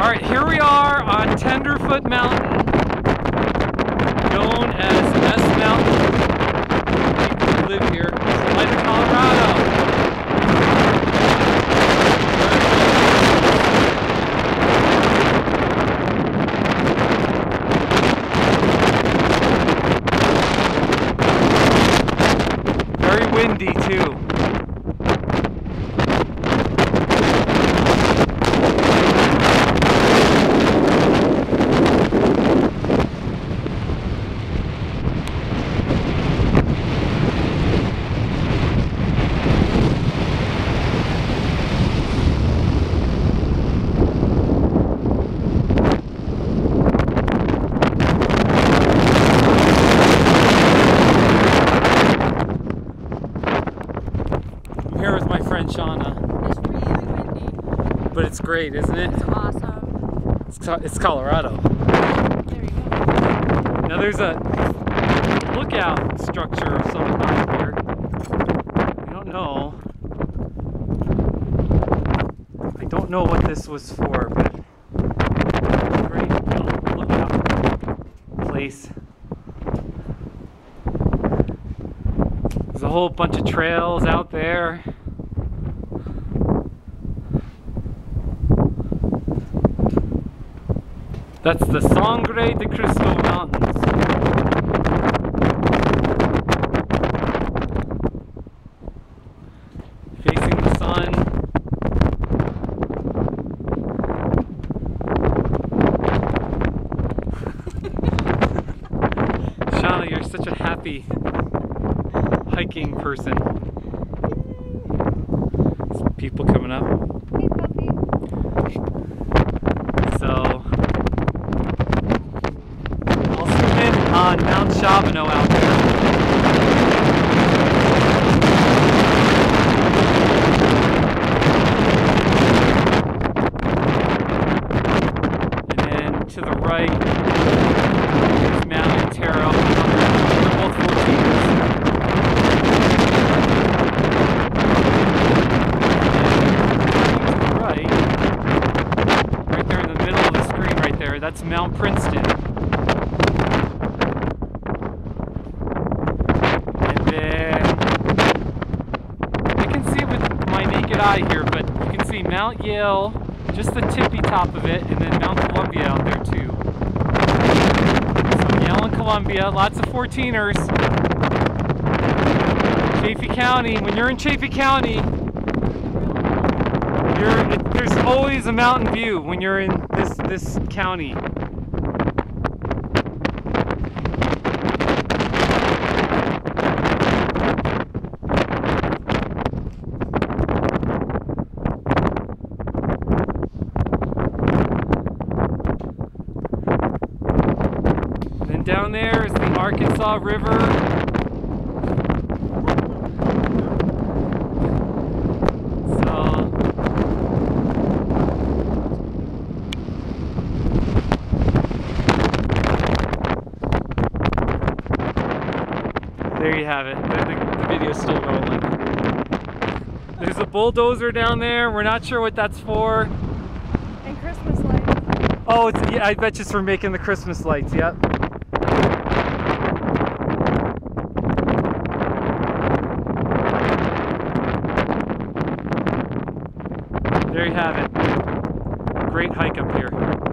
All right, here we are on Tenderfoot Mountain, known as S Mountain. People live here, light of Colorado. Very windy too. Shauna, It's really windy. but it's great, isn't it? It's awesome. It's, Co- it's Colorado. There you go. Now there's a lookout structure of some kind here. I don't know. I don't know what this was for, but great little lookout place. There's a whole bunch of trails out there. That's the Sangre de Cristo Mountains. Facing the sun. Shauna, you're such a happy hiking person. Some people coming up. Hey, puppy. So I'll zoom in on Mount Shavano out there. And then to the right is Mount Antero. They're both 14s. And to the right right there in the middle of the screen right there that's mount princeton and then i can see with my naked eye here but you can see mount yale just the tippy top of it and then mount columbia out there too so yale and columbia lots of 14ers chaffee county when you're in chaffee county you're, there's always a mountain view when you're in this this county. Down there is the Arkansas River. So There you have it. The, the, the video's still rolling. There's a bulldozer down there. We're not sure what that's for. And Christmas lights. Oh, it's, yeah, I bet you it's for making the Christmas lights. Yep. There you have it. Great hike up here.